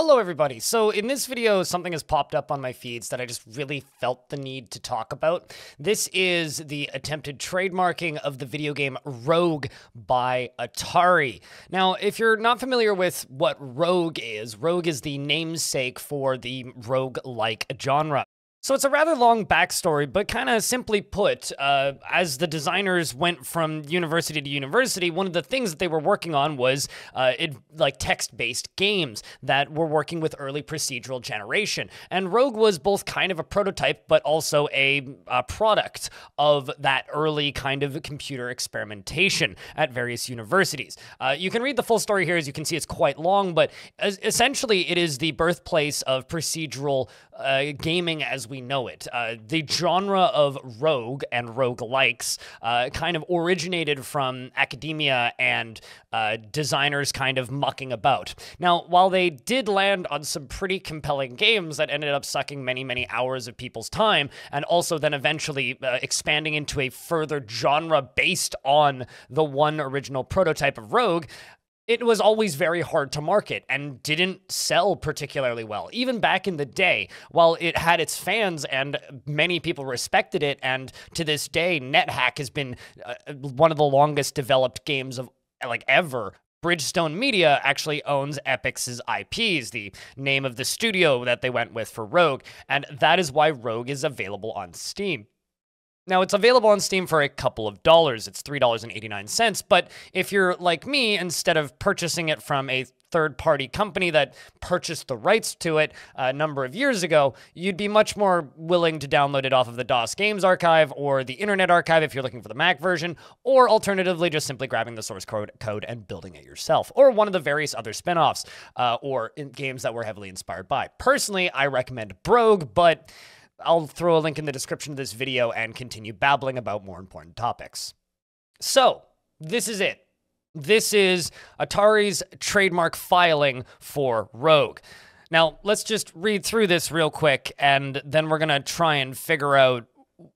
Hello everybody. So in this video, something has popped up on my feeds that I just really felt the need to talk about. This is the attempted trademarking of the video game Rogue by Atari. Now, if you're not familiar with what Rogue is, Rogue is the namesake for the rogue-like genre. So it's a rather long backstory, but kind of simply put, uh, as the designers went from university to university, one of the things that they were working on was uh, it, like text-based games that were working with early procedural generation. And Rogue was both kind of a prototype, but also a, a product of that early kind of computer experimentation at various universities. Uh, you can read the full story here, as you can see, it's quite long, but essentially it is the birthplace of procedural uh, gaming as we know it. Uh, the genre of rogue and rogue likes uh, kind of originated from academia and uh, designers kind of mucking about. Now, while they did land on some pretty compelling games that ended up sucking many, many hours of people's time, and also then eventually uh, expanding into a further genre based on the one original prototype of Rogue, it was always very hard to market and didn't sell particularly well. Even back in the day, while it had its fans and many people respected it, and to this day, NetHack has been uh, one of the longest developed games of like ever. Bridgestone Media actually owns Epyx's IPs, the name of the studio that they went with for Rogue, and that is why Rogue is available on Steam. Now, it's available on Steam for a couple of dollars. It's $3.89. But if you're like me, instead of purchasing it from a third party company that purchased the rights to it a number of years ago, you'd be much more willing to download it off of the DOS Games Archive or the Internet Archive if you're looking for the Mac version, or alternatively, just simply grabbing the source code, code and building it yourself, or one of the various other spin offs uh, or games that were heavily inspired by. Personally, I recommend Brogue, but I'll throw a link in the description of this video and continue babbling about more important topics. So, this is it. This is Atari's trademark filing for Rogue. Now, let's just read through this real quick, and then we're going to try and figure out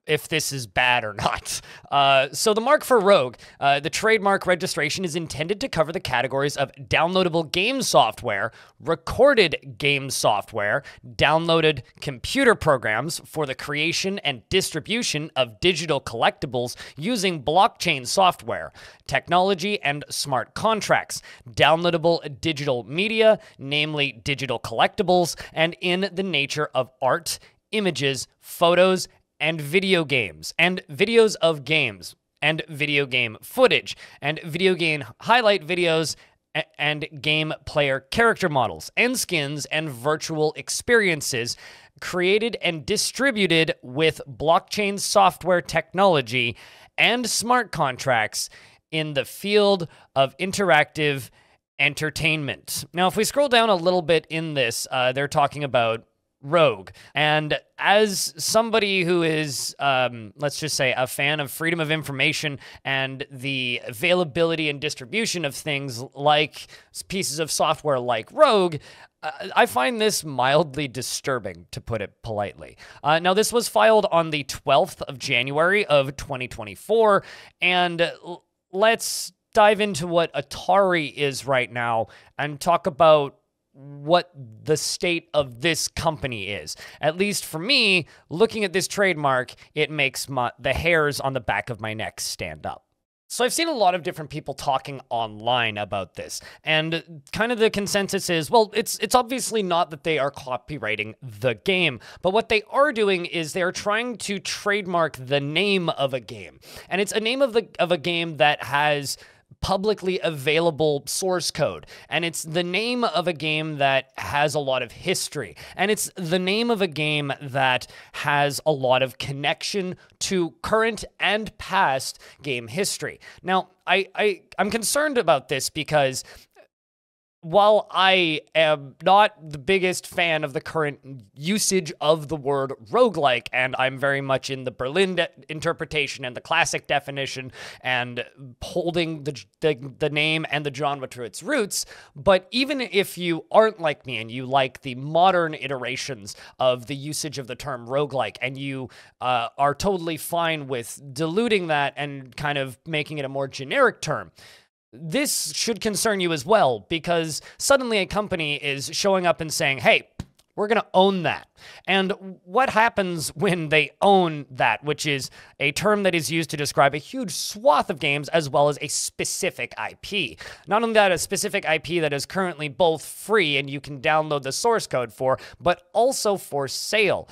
if this is bad or not. Uh, so the mark for Rogue, uh, the trademark registration is intended to cover the categories of downloadable game software, recorded game software, downloaded computer programs for the creation and distribution of digital collectibles using blockchain software, technology and smart contracts, downloadable digital media, namely digital collectibles, and in the nature of art, images, photos, and video games, and videos of games, and video game footage, and video game highlight videos, and game player character models, and skins, and virtual experiences created and distributed with blockchain software technology and smart contracts in the field of interactive entertainment. Now, if we scroll down a little bit in this, uh, they're talking about Rogue. And as somebody who is, um, let's just say, a fan of freedom of information and the availability and distribution of things like pieces of software like Rogue, uh, I find this mildly disturbing, to put it politely. Uh, now, this was filed on the 12th of January of 2024, and let's dive into what Atari is right now and talk about what the state of this company is. At least for me, looking at this trademark, it makes my, the hairs on the back of my neck stand up. So I've seen a lot of different people talking online about this, and kind of the consensus is, well, it's it's obviously not that they are copywriting the game, but what they are doing is they are trying to trademark the name of a game, and it's a name of the of a game that has publicly available source code. And it's the name of a game that has a lot of history. And it's the name of a game that has a lot of connection to current and past game history. Now, I, I I'm concerned about this because while I am not the biggest fan of the current usage of the word roguelike, and I'm very much in the Berlin interpretation and the classic definition and holding the, the, the name and the genre to its roots, but even if you aren't like me and you like the modern iterations of the usage of the term roguelike and you uh, are totally fine with diluting that and kind of making it a more generic term, this should concern you as well because suddenly a company is showing up and saying, hey, we're going to own that. And what happens when they own that, which is a term that is used to describe a huge swath of games as well as a specific IP? Not only that, a specific IP that is currently both free and you can download the source code for, but also for sale.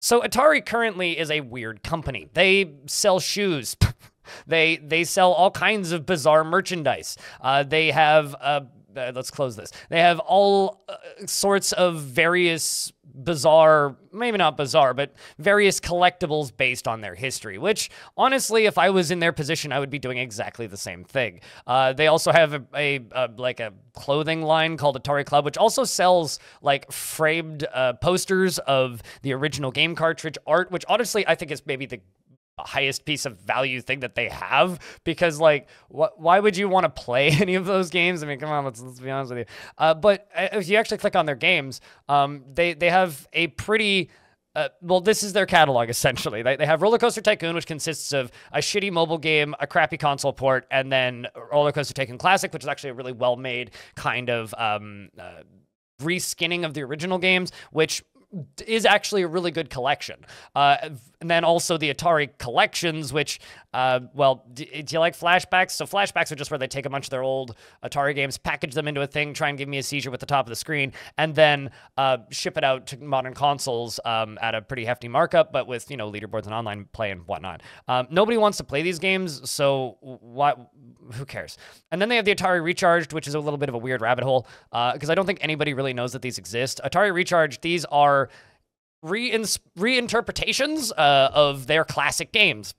So Atari currently is a weird company. They sell shoes. They they sell all kinds of bizarre merchandise. Uh, they have uh, uh, let's close this. They have all uh, sorts of various bizarre, maybe not bizarre, but various collectibles based on their history, which honestly, if I was in their position, I would be doing exactly the same thing. Uh, they also have a, a, a, like a clothing line called Atari Club, which also sells like framed uh, posters of the original game cartridge art, which honestly I think is maybe the highest piece of value thing that they have? Because like what why would you want to play any of those games? I mean come on let's, let's be honest with you. Uh, but uh, if you actually click on their games um, they they have a pretty uh, well, this is their catalog essentially. They, they have Roller Coaster Tycoon, which consists of a shitty mobile game, a crappy console port, and then Roller Coaster Tycoon Classic, which is actually a really well made kind of um, uh, reskinning of the original games, which is actually a really good collection. Uh, and then also the Atari collections, which, uh, well, do, do, you like flashbacks? So flashbacks are just where they take a bunch of their old Atari games, package them into a thing, try and give me a seizure with the top of the screen, and then uh, ship it out to modern consoles um, at a pretty hefty markup, but with you know leaderboards and online play and whatnot. Um, nobody wants to play these games, so what? Who cares? And then they have the Atari Recharged, which is a little bit of a weird rabbit hole because uh, I don't think anybody really knows that these exist. Atari Recharged, these are re- reinterpretations uh, of their classic games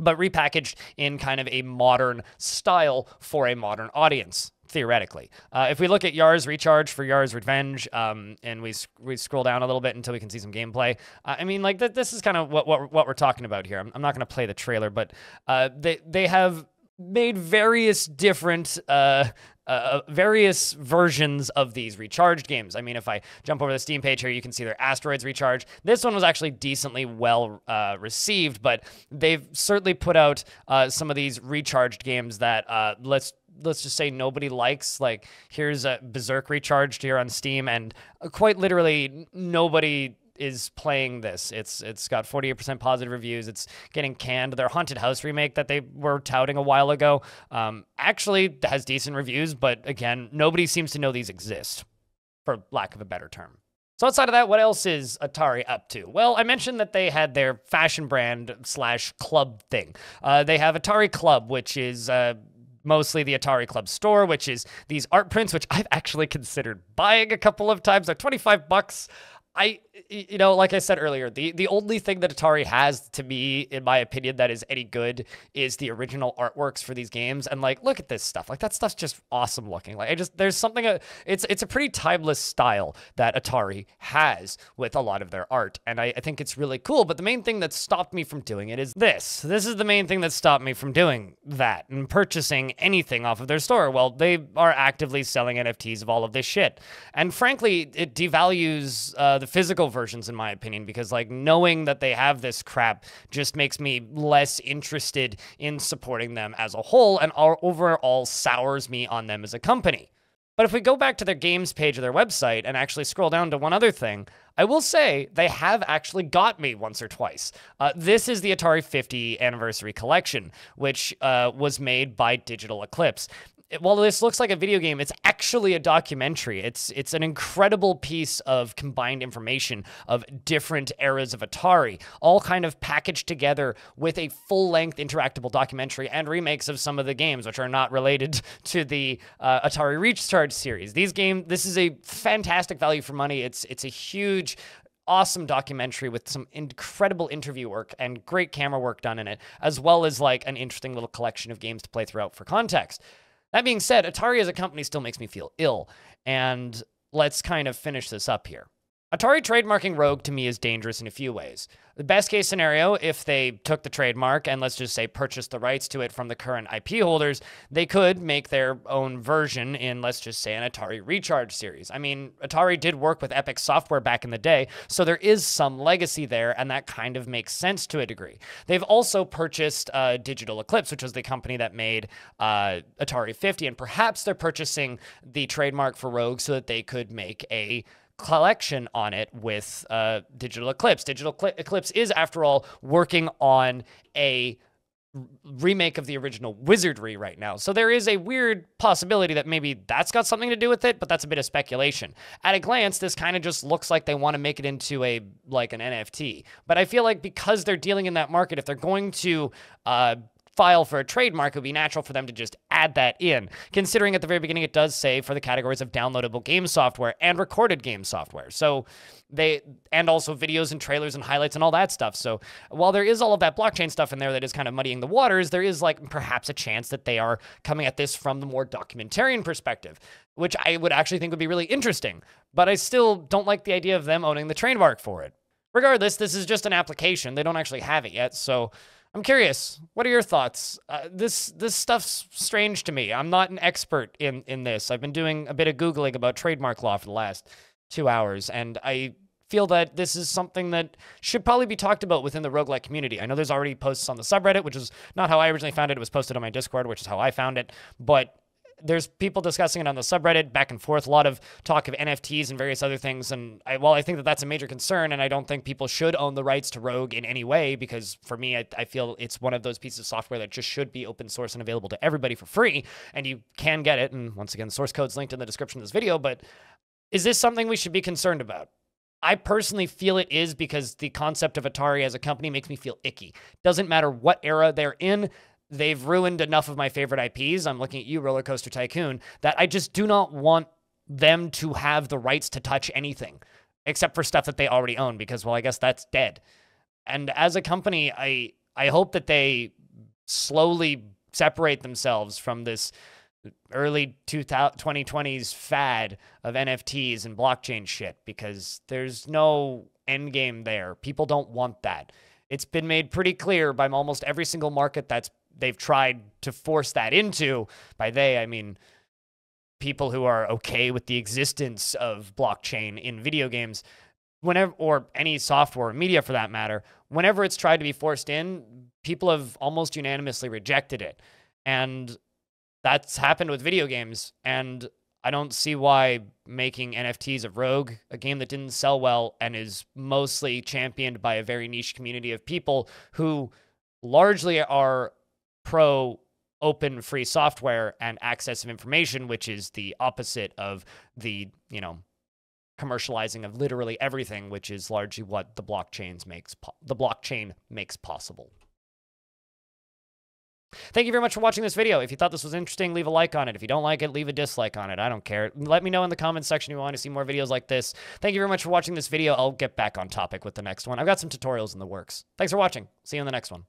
but repackaged in kind of a modern style for a modern audience theoretically. Uh, if we look at Yars Recharge for Yars Revenge, um, and we we scroll down a little bit until we can see some gameplay, uh, I mean, like th- this is kind of what, what what we're talking about here. I'm, I'm not going to play the trailer, but uh, they they have made various different uh, uh, uh, various versions of these recharged games. I mean, if I jump over the Steam page here, you can see their Asteroids Recharge. This one was actually decently well uh, received, but they've certainly put out uh, some of these recharged games that uh, let's let's just say nobody likes. Like here's a Berserk Recharged here on Steam, and quite literally nobody is playing this. It's it's got 48% positive reviews. It's getting canned. Their Haunted House remake that they were touting a while ago um, actually has decent reviews, but again, nobody seems to know these exist, for lack of a better term. So outside of that, what else is Atari up to? Well, I mentioned that they had their fashion brand slash club thing. Uh, they have Atari Club, which is uh, mostly the Atari Club store, which is these art prints, which I've actually considered buying a couple of times. They're 25 bucks. I, you know, like I said earlier, the, the only thing that Atari has to me, in my opinion, that is any good is the original artworks for these games. And like, look at this stuff. Like that stuff's just awesome looking. Like I just, there's something, uh, it's, it's a pretty timeless style that Atari has with a lot of their art. And I, I think it's really cool. But the main thing that stopped me from doing it is this. This is the main thing that stopped me from doing that and purchasing anything off of their store. Well, they are actively selling NFTs of all of this shit. And frankly, it devalues uh, the physical versions, in my opinion, because like knowing that they have this crap just makes me less interested in supporting them as a whole and overall sours me on them as a company. But if we go back to their games page of their website and actually scroll down to one other thing, I will say they have actually got me once or twice. Uh, this is the Atari 50 Anniversary Collection, which uh, was made by Digital Eclipse while this looks like a video game, it's actually a documentary. It's it's an incredible piece of combined information of different eras of Atari, all kind of packaged together with a full-length interactable documentary and remakes of some of the games, which are not related to the uh, Atari Recharge series. These games, this is a fantastic value for money. It's it's a huge awesome documentary with some incredible interview work and great camera work done in it, as well as like an interesting little collection of games to play throughout for context. That being said, Atari as a company still makes me feel ill. And let's kind of finish this up here. Atari trademarking Rogue to me is dangerous in a few ways. The best case scenario, if they took the trademark and let's just say purchased the rights to it from the current IP holders, they could make their own version in, let's just say, an Atari Recharge series. I mean, Atari did work with Epyx Software back in the day, so there is some legacy there, and that kind of makes sense to a degree. They've also purchased uh, Digital Eclipse, which was the company that made uh, Atari 50, and perhaps they're purchasing the trademark for Rogue so that they could make a collection on it with uh, Digital Eclipse. Digital Eclipse is, after all, working on a remake of the original Wizardry right now. So there is a weird possibility that maybe that's got something to do with it, but that's a bit of speculation. At a glance, this kind of just looks like they want to make it into a like an NFT. But I feel like because they're dealing in that market, if they're going to uh, file for a trademark, it would be natural for them to just add that in, considering at the very beginning it does say for the categories of downloadable game software and recorded game software. So they, and also videos and trailers and highlights and all that stuff. So while there is all of that blockchain stuff in there that is kind of muddying the waters, there is like perhaps a chance that they are coming at this from the more documentarian perspective, which I would actually think would be really interesting. But I still don't like the idea of them owning the trademark for it. Regardless, this is just an application. They don't actually have it yet. So I'm curious. What are your thoughts? Uh, this this stuff's strange to me. I'm not an expert in in this. I've been doing a bit of googling about trademark law for the last two hours, and I feel that this is something that should probably be talked about within the roguelike community. I know there's already posts on the subreddit, which is not how I originally found it. It was posted on my Discord, which is how I found it. But there's people discussing it on the subreddit back and forth. A lot of talk of NFTs and various other things. And I, while I think that that's a major concern, and I don't think people should own the rights to Rogue in any way, because for me, I, I feel it's one of those pieces of software that just should be open source and available to everybody for free, and you can get it. And once again, source code's linked in the description of this video. But is this something we should be concerned about? I personally feel it is because the concept of Atari as a company makes me feel icky. Doesn't matter what era they're in, they've ruined enough of my favorite IPs. I'm looking at you, Roller Coaster Tycoon, that I just do not want them to have the rights to touch anything except for stuff that they already own because well I guess that's dead. And as a company, I I hope that they slowly separate themselves from this early 2020s fad of NFTs and blockchain shit because there's no end game there. People don't want that. It's been made pretty clear by almost every single market that's they've tried to force that into. By they, I mean people who are okay with the existence of blockchain in video games whenever or any software or media for that matter whenever it's tried to be forced in people have almost unanimously rejected it and that's happened with video games and i don't see why making nfts of rogue a game that didn't sell well and is mostly championed by a very niche community of people who largely are pro open free software and access of information, which is the opposite of the, you know, commercializing of literally everything, which is largely what the blockchains makes the blockchain makes possible. Thank you very much for watching this video. If you thought this was interesting, leave a like on it. If you don't like it, leave a dislike on it. I don't care. Let me know in the comments section if you want to see more videos like this. Thank you very much for watching this video. I'll get back on topic with the next one. I've got some tutorials in the works. Thanks for watching. See you in the next one.